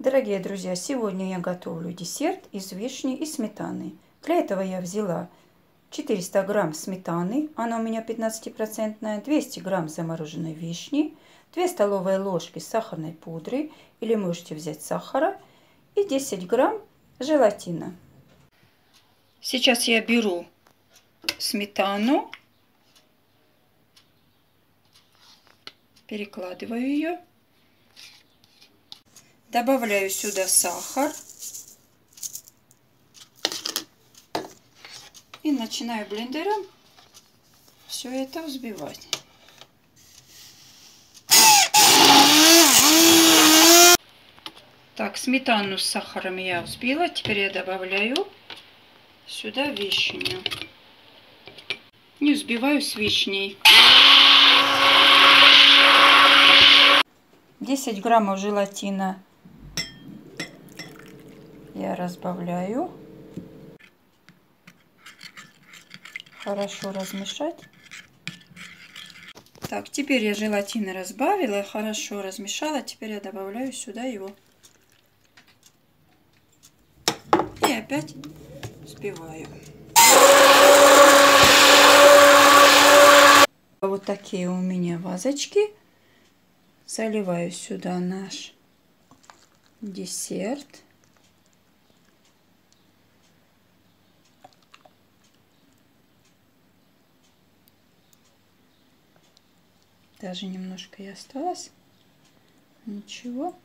Дорогие друзья, сегодня я готовлю десерт из вишни и сметаны. Для этого я взяла 400 грамм сметаны, она у меня 15%, 200 грамм замороженной вишни, 2 столовые ложки сахарной пудры, или можете взять сахара, и 10 грамм желатина. Сейчас я беру сметану, перекладываю ее Добавляю сюда сахар. И начинаю блендером все это взбивать. Так, сметану с сахаром я взбила. Теперь я добавляю сюда вишню. Не взбиваю с вишней. 10 граммов желатина я разбавляю. Хорошо размешать. Так, теперь я желатин разбавила, хорошо размешала. Теперь я добавляю сюда его. И опять взбиваю. Вот такие у меня вазочки. Заливаю сюда наш десерт. Даже немножко и осталось. Ничего.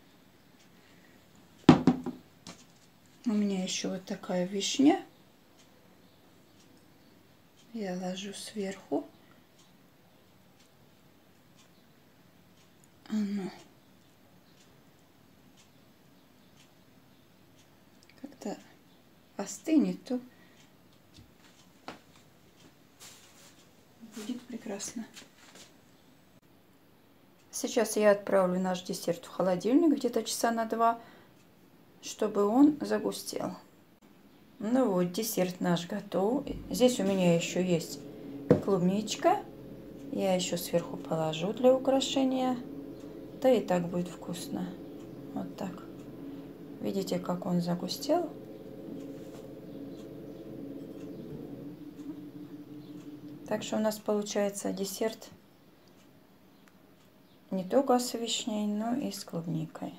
У меня еще вот такая вишня. Я ложу сверху. Оно как-то остынет, то будет прекрасно. Сейчас я отправлю наш десерт в холодильник где-то часа на два, чтобы он загустел. Ну вот, десерт наш готов. Здесь у меня еще есть клубничка. Я еще сверху положу для украшения. Да и так будет вкусно. Вот так. Видите, как он загустел? Так что у нас получается десерт не только с вишней, но и с клубникой.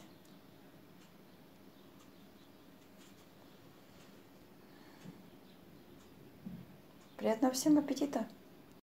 Приятного всем аппетита!